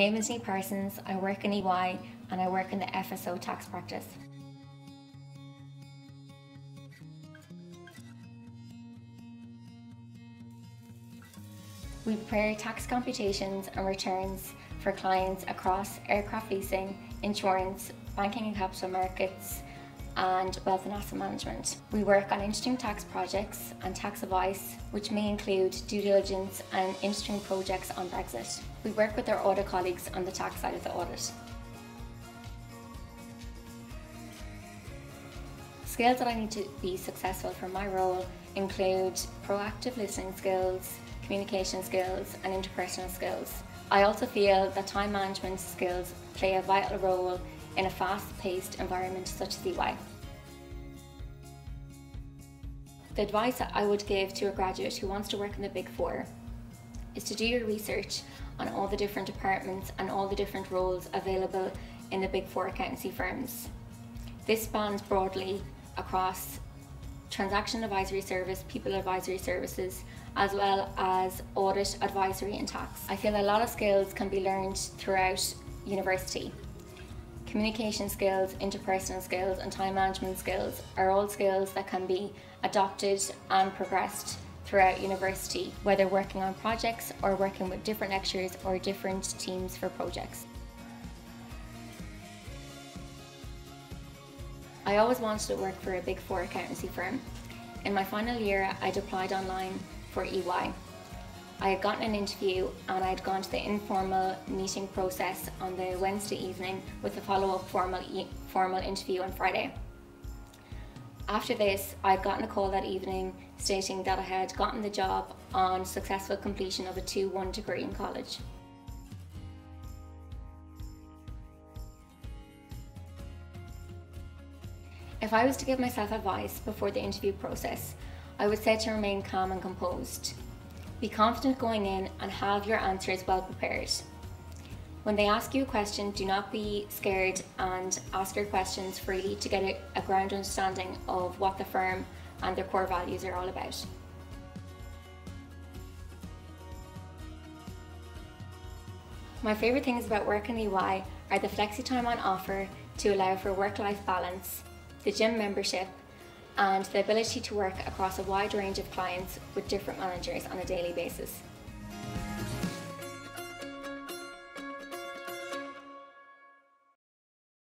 name is Niamh Parsons, I work in EY and I work in the FSO tax practice. We prepare tax computations and returns for clients across aircraft leasing, insurance, banking and capital markets, and wealth and asset management. We work on interesting tax projects and tax advice, which may include due diligence and interesting projects on Brexit. We work with our audit colleagues on the tax side of the audit. Skills that I need to be successful for my role include proactive listening skills, communication skills and interpersonal skills. I also feel that time management skills play a vital role in a fast-paced environment such as EY. The advice I would give to a graduate who wants to work in the Big Four is to do your research on all the different departments and all the different roles available in the Big Four accountancy firms. This spans broadly across transaction advisory service, people advisory services, as well as audit, advisory and tax. I feel a lot of skills can be learned throughout university. Communication skills, interpersonal skills and time management skills are all skills that can be adopted and progressed throughout university, whether working on projects or working with different lecturers or different teams for projects. I always wanted to work for a big four accountancy firm. In my final year, I'd applied online for EY. I had gotten an interview and I'd gone to the informal meeting process on the Wednesday evening with a follow-up formal, e formal interview on Friday. After this, I'd gotten a call that evening stating that I had gotten the job on successful completion of a 2-1 degree in college. If I was to give myself advice before the interview process, I would say to remain calm and composed. Be confident going in and have your answers well prepared. When they ask you a question, do not be scared and ask your questions freely to get a, a ground understanding of what the firm and their core values are all about. My favourite things about working in EY are the flexi time on offer to allow for work-life balance, the gym membership, and the ability to work across a wide range of clients with different managers on a daily basis.